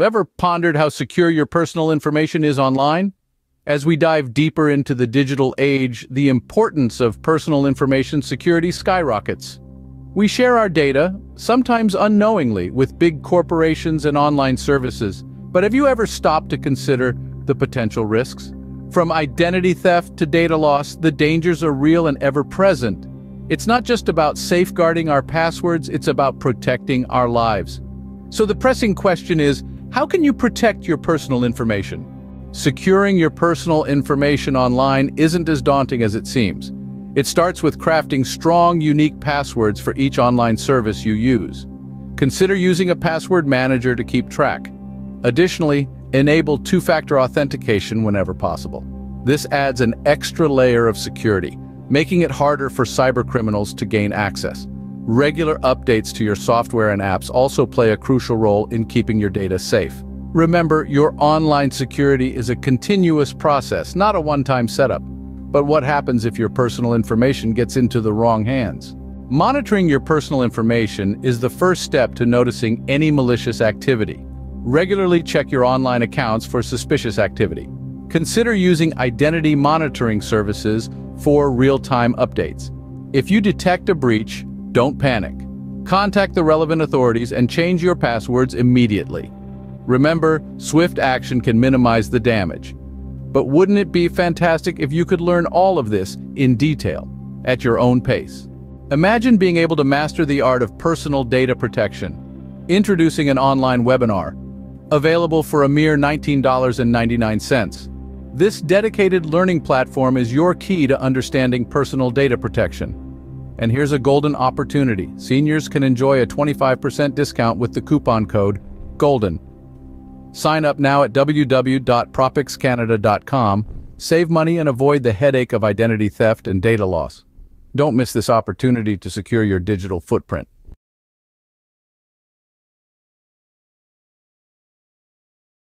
Ever pondered how secure your personal information is online? As we dive deeper into the digital age, the importance of personal information security skyrockets. We share our data, sometimes unknowingly, with big corporations and online services. But have you ever stopped to consider the potential risks? From identity theft to data loss, the dangers are real and ever-present. It's not just about safeguarding our passwords, it's about protecting our lives. So the pressing question is, how can you protect your personal information? Securing your personal information online isn't as daunting as it seems. It starts with crafting strong, unique passwords for each online service you use. Consider using a password manager to keep track. Additionally, enable two-factor authentication whenever possible. This adds an extra layer of security, making it harder for cybercriminals to gain access. Regular updates to your software and apps also play a crucial role in keeping your data safe. Remember, your online security is a continuous process, not a one-time setup. But what happens if your personal information gets into the wrong hands? Monitoring your personal information is the first step to noticing any malicious activity. Regularly check your online accounts for suspicious activity. Consider using identity monitoring services for real-time updates. If you detect a breach, don't panic. Contact the relevant authorities and change your passwords immediately. Remember, swift action can minimize the damage. But wouldn't it be fantastic if you could learn all of this in detail, at your own pace? Imagine being able to master the art of personal data protection. Introducing an online webinar, available for a mere $19.99. This dedicated learning platform is your key to understanding personal data protection. And here's a golden opportunity. Seniors can enjoy a 25% discount with the coupon code GOLDEN. Sign up now at www.propicscanada.com, save money and avoid the headache of identity theft and data loss. Don't miss this opportunity to secure your digital footprint.